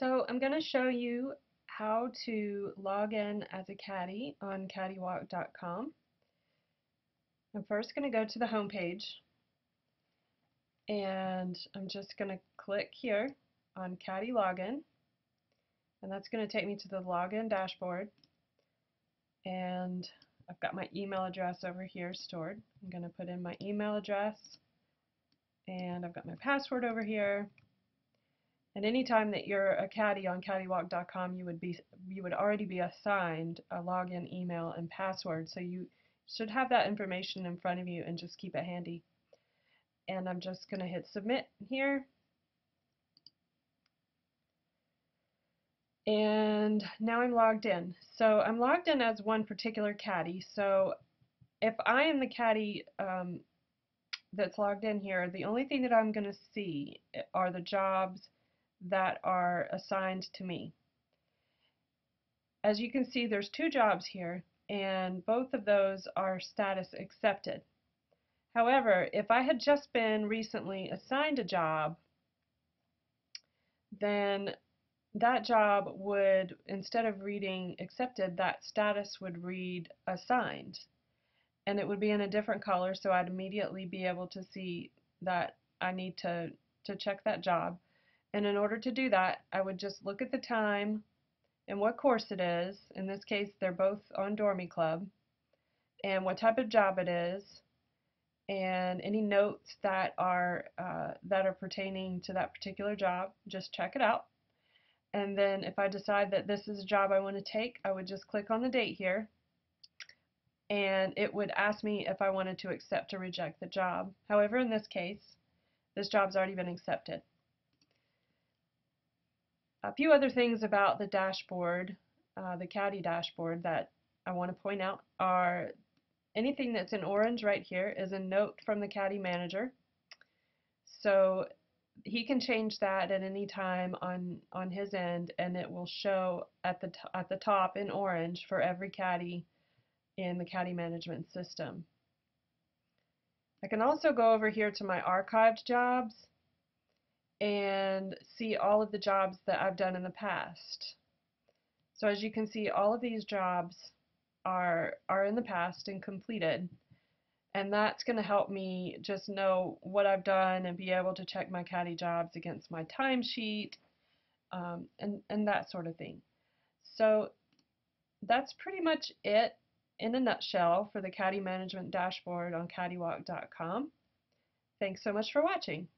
So I'm going to show you how to log in as a caddy on caddiewalk.com. I'm first going to go to the home page and I'm just going to click here on caddy login and that's going to take me to the login dashboard and I've got my email address over here stored. I'm going to put in my email address and I've got my password over here and anytime that you're a caddy on caddiewalk.com, you would be you would already be assigned a login email and password. So you should have that information in front of you and just keep it handy. And I'm just going to hit submit here. And now I'm logged in. So I'm logged in as one particular caddy. So if I am the caddy um, that's logged in here, the only thing that I'm going to see are the jobs that are assigned to me. As you can see, there's two jobs here, and both of those are status accepted. However, if I had just been recently assigned a job, then that job would, instead of reading accepted, that status would read assigned. And it would be in a different color, so I'd immediately be able to see that I need to, to check that job. And in order to do that, I would just look at the time and what course it is. In this case, they're both on Dormie Club. And what type of job it is. And any notes that are uh, that are pertaining to that particular job, just check it out. And then if I decide that this is a job I want to take, I would just click on the date here. And it would ask me if I wanted to accept or reject the job. However, in this case, this job's already been accepted. A few other things about the dashboard, uh, the caddy dashboard that I want to point out are anything that's in orange right here is a note from the caddy manager. So he can change that at any time on on his end and it will show at the at the top in orange for every caddy in the caddy management system. I can also go over here to my archived jobs and see all of the jobs that I've done in the past. So as you can see, all of these jobs are, are in the past and completed. And that's going to help me just know what I've done and be able to check my caddy jobs against my timesheet um, and, and that sort of thing. So that's pretty much it in a nutshell for the caddy management dashboard on caddiewalk.com. Thanks so much for watching.